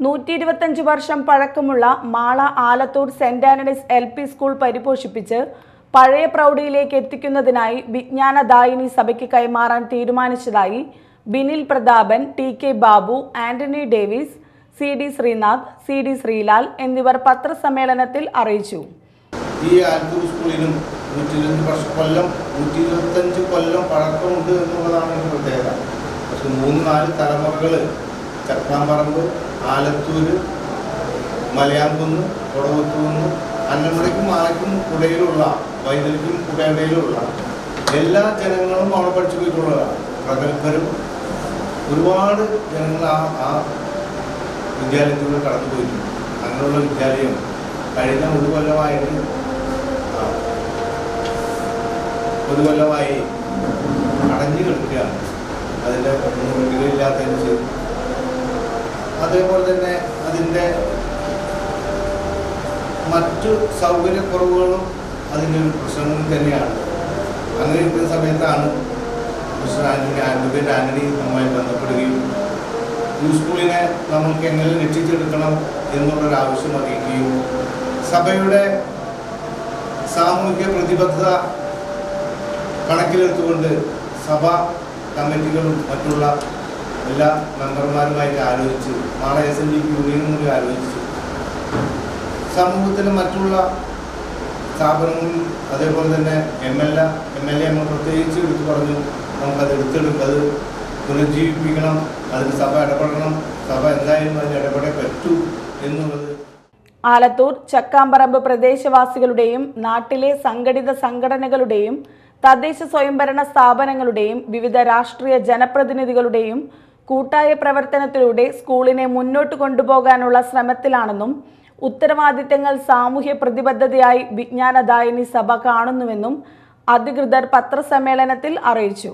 നൂറ്റി ഇരുപത്തഞ്ച് വർഷം പഴക്കമുള്ള Mala Alathur saint Antony's L P school പരിപോഷിപ്പിച്ച് പഴയ പ്രൗഢിയിലേക്ക് എത്തിക്കുന്നതിനായി വിജ്ഞാനദായിനി സഭയ്ക്ക് കൈമാറാൻ തീരുമാനിച്ചതായി Binil Prathapan T K Babu Antony Davis C D Sreenath C D Sreelal എന്നിവർ പത്രസമ്മേളനത്തിൽ അറിയിച്ചു. ഈ ആലത്തൂർ സ്കൂളിനും നൂറ്റി വർഷം കൊല്ലം നൂറ്റി ഇരുപത്തഞ്ച് കൊല്ലം പഴക്കമുണ്ട് എന്നുള്ളതാണ് പ്രത്യേകത. പക്ഷെ മൂന്ന് നാല് തലമുറകൾ ചക്കാമ്പറമ്പ് ആലത്തൂർ മലയാംകുന്ന് കൊടവത്തൂന്ന് അന്നമടയ്ക്കും മാലയ്ക്കും കുടയിലുള്ള വൈദ്യുതിക്കും കുടയുടെയിലുള്ള എല്ലാ ജനങ്ങളും അവിടെ പഠിച്ചു പോയിട്ടുള്ളതാണ് പ്രഗത്ഭരും ഒരുപാട് ജനങ്ങൾ ആ ആ വിദ്യാലയത്തിലൂടെ കടന്നു പോയിട്ടുണ്ട് അങ്ങനെയുള്ള വിദ്യാലയം കഴിഞ്ഞ ഒരു കൊല്ലമായിട്ട് ഒരു കൊല്ലമായി അടഞ്ഞു കിടക്കുകയാണ്. അതിന്റെ വീടുകളില്ലാത്തതിന് ശരി അതേപോലെ തന്നെ അതിന്റെ മറ്റു സൗകര്യക്കുറവുകളും അതിന്റെ ഒരു പ്രശ്നം തന്നെയാണ്. അങ്ങനെ ഇരിക്കുന്ന സമയത്താണ് മിസ്റ്റർ ആന്റണി അഡ്വക്കേറ്റ് ആന്റണി നമ്മളുമായി ബന്ധപ്പെടുകയും ഈ സ്കൂളിനെ നമുക്ക് എങ്ങനെ രക്ഷിച്ചെടുക്കണം എന്നുള്ളൊരു ആവശ്യം അറിയിക്കുകയും സഭയുടെ സാമൂഹിക പ്രതിബദ്ധത കണക്കിലെടുത്തുകൊണ്ട് സഭ കമ്മിറ്റികളും മറ്റുള്ള എല്ലാ മെമ്പർമാരുമായിട്ട് ആലോചിച്ച്. നാളെ എസ് എൻ ഡി പി യൂണിയനും കൂടി ആലോചിച്ച്. സമൂഹത്തിലെ മറ്റുള്ള സ്ഥാപനങ്ങളും അതേപോലെ തന്നെ M L A M L A നമ്മൾ പ്രത്യേകിച്ച് എടുത്തു പറഞ്ഞു. നമുക്കത് എടുത്തെടുക്കുക അത് പുനരുജ്ജീവിപ്പിക്കണം അതിന് സഭ ഇടപെടണം സഭ എന്തായാലും അതിന് ഇടപെടേ പറ്റൂ എന്നുള്ളത് ആലത്തൂർ ചക്കാമ്പറമ്പ് പ്രദേശവാസികളുടെയും നാട്ടിലെ സംഘടിത സംഘടനകളുടെയും തദ്ദേശ സ്വയംഭരണ സ്ഥാപനങ്ങളുടെയും വിവിധ രാഷ്ട്രീയ ജനപ്രതിനിധികളുടെയും കൂട്ടായ പ്രവർത്തനത്തിലൂടെ സ്കൂളിനെ മുന്നോട്ട് കൊണ്ടുപോകാനുള്ള ശ്രമത്തിലാണെന്നും ഉത്തരവാദിത്തങ്ങൾ സാമൂഹ്യ പ്രതിബദ്ധതയായി വിജ്ഞാനദായിനി സഭ കാണുന്നുവെന്നും അധികൃതർ പത്രസമ്മേളനത്തിൽ അറിയിച്ചു.